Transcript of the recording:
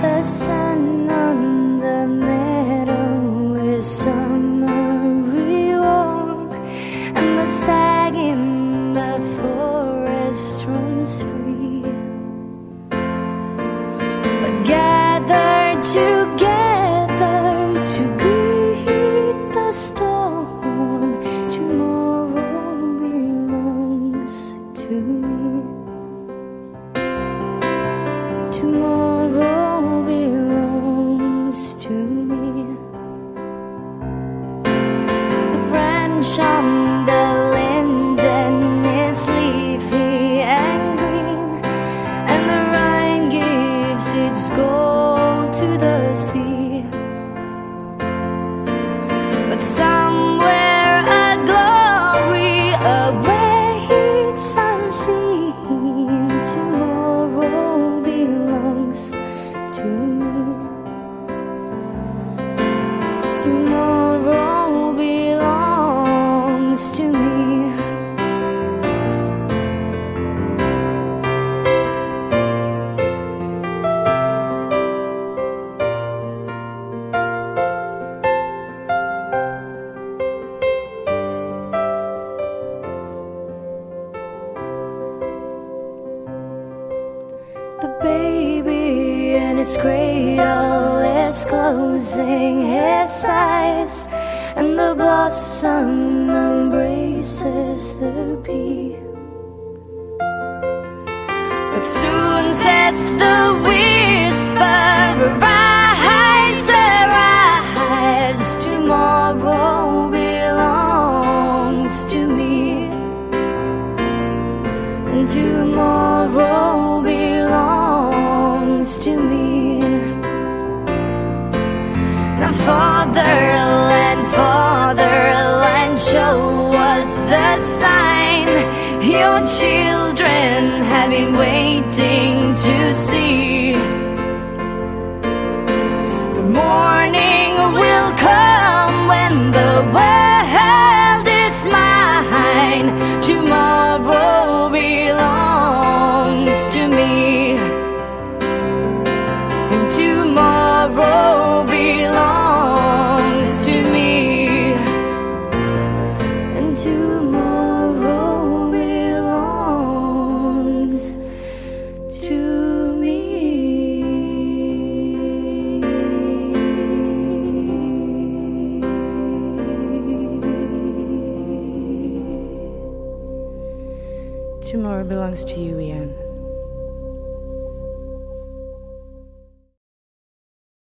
the sun on the meadow is summery warm, and the stag in the forest runs free. But gathered together to greet the storm, tomorrow belongs to me. Tomorrow 上 baby in its cradle is closing his eyes, and the blossom embraces the bee. But soon sets the whisper, arise, arise, tomorrow belongs to me, and tomorrow belongs to me. Now, fatherland, fatherland, show us the sign your children have been waiting to see. The morning will come when the world tomorrow belongs to me. Tomorrow belongs to you, Ian.